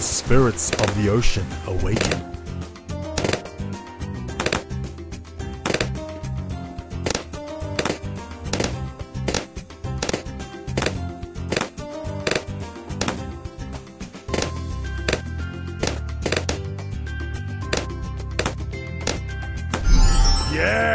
The spirits of the ocean awaken. Yes!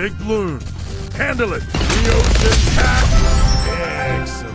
Big Bloon. Handle it. The ocean pack. Excellent.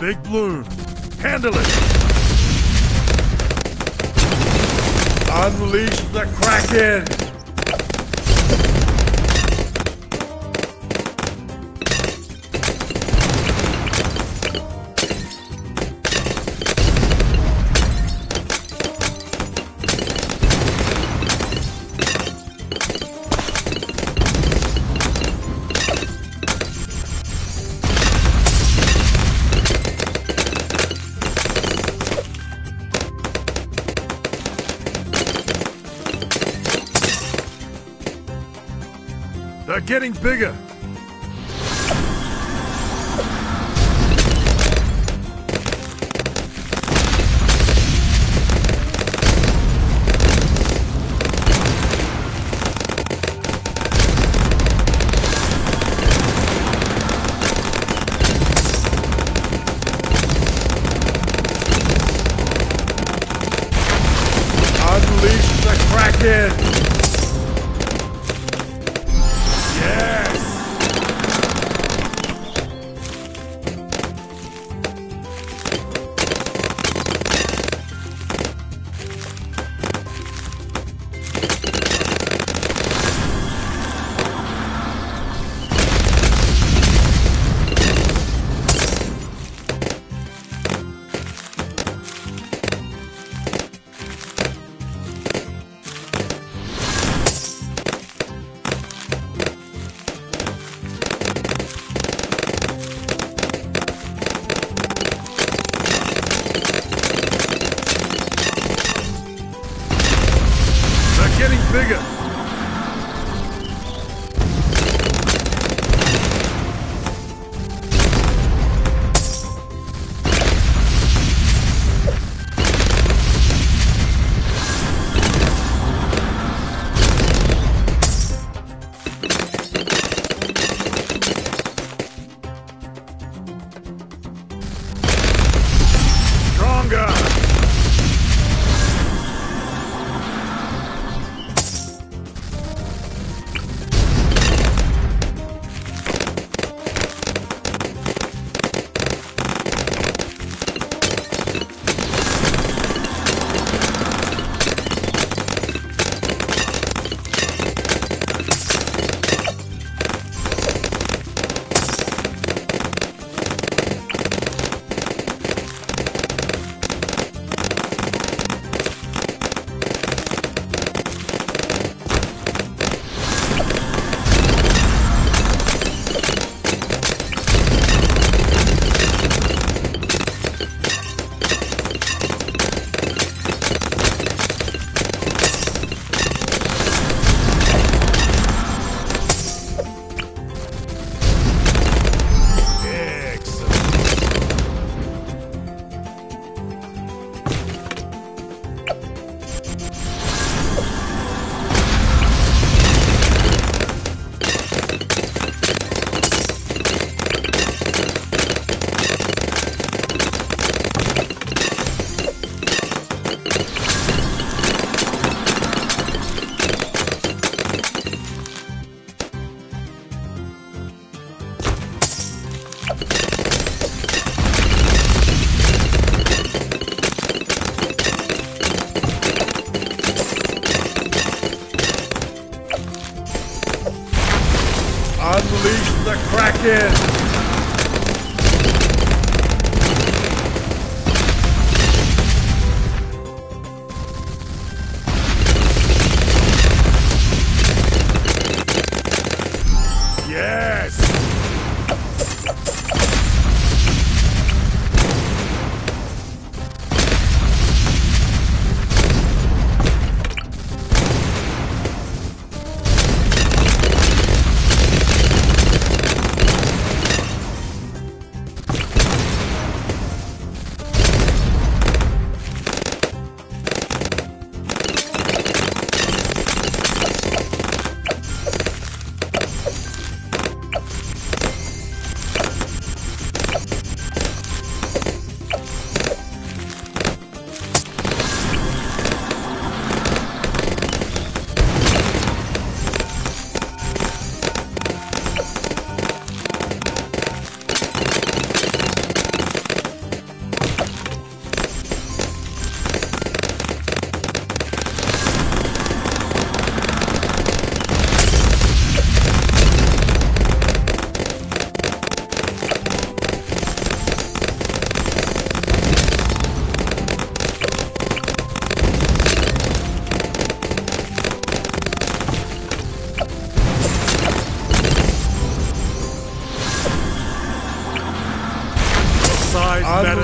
Big Bloon. Handle it. Unleash the Kraken. They're getting bigger.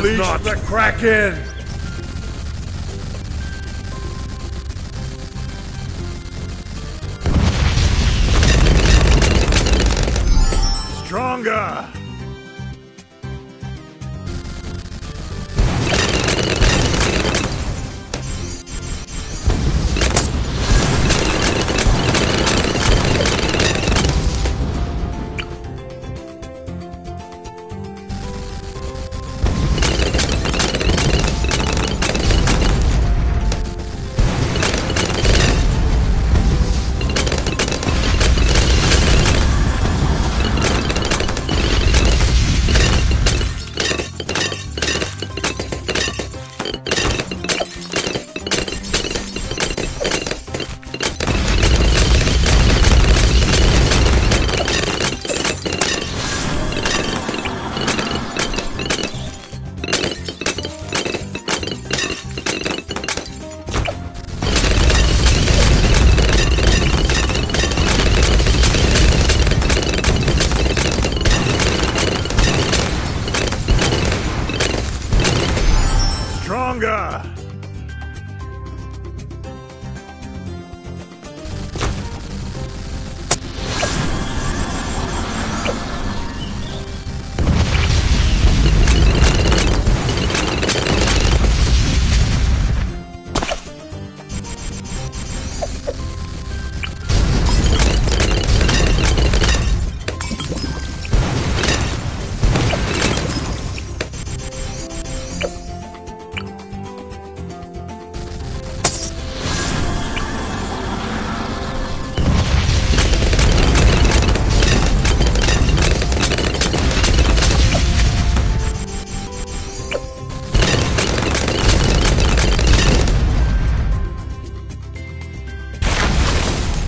Unleash not. the Kraken!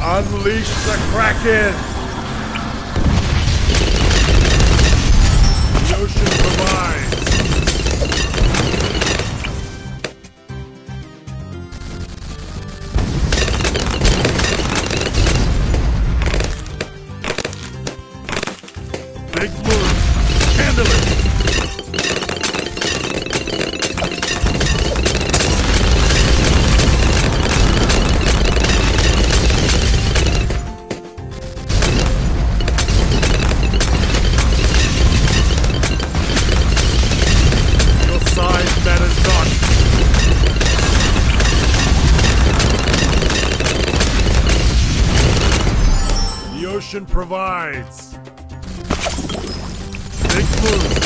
Unleash the Kraken! The ocean provides. Big provides. Big move.